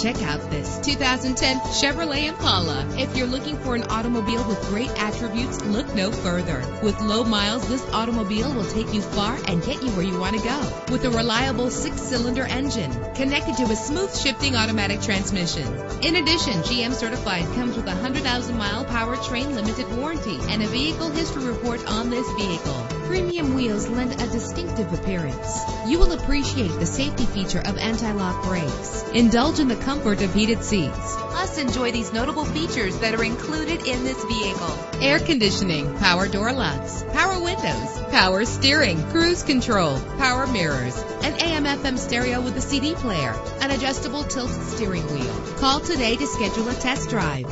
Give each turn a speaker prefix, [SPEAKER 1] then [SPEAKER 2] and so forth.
[SPEAKER 1] Check out this 2010 Chevrolet Impala. If you're looking for an automobile with great attributes, look no further. With low miles, this automobile will take you far and get you where you want to go. With a reliable six-cylinder engine connected to a smooth shifting automatic transmission. In addition, GM Certified comes with a 100,000 mile powertrain limited warranty and a vehicle history report on this vehicle. Premium wheels lend a distinctive appearance. You will appreciate the safety feature of anti-lock brakes. Indulge in the comfort of heated seats. Plus, enjoy these notable features that are included in this vehicle. Air conditioning, power door locks, power windows, power steering, cruise control, power mirrors, an AM FM stereo with a CD player, an adjustable tilt steering wheel. Call today to schedule a test drive.